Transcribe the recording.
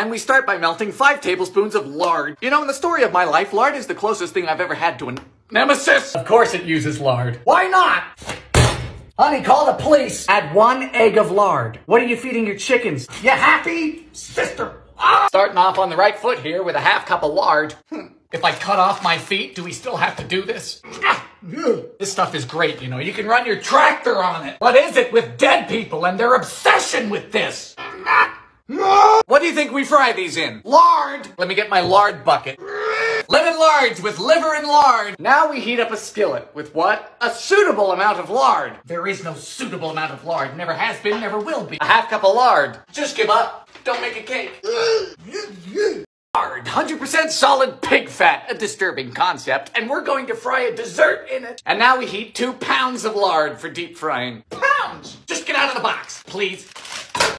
And we start by melting five tablespoons of lard. You know, in the story of my life, lard is the closest thing I've ever had to an nemesis. Of course it uses lard. Why not? Honey, call the police. Add one egg of lard. What are you feeding your chickens? You happy? Sister. Ah! Starting off on the right foot here with a half cup of lard. Hmm. If I cut off my feet, do we still have to do this? Ah! This stuff is great, you know. You can run your tractor on it. What is it with dead people and their obsession with this? What do you think we fry these in? Lard! Let me get my lard bucket. Lemon lards with liver and lard. Now we heat up a skillet with what? A suitable amount of lard. There is no suitable amount of lard. Never has been, never will be. A half cup of lard. Just give up. Don't make a cake. Lard, 100% solid pig fat, a disturbing concept, and we're going to fry a dessert in it. And now we heat two pounds of lard for deep frying. Pounds! Just get out of the box, please.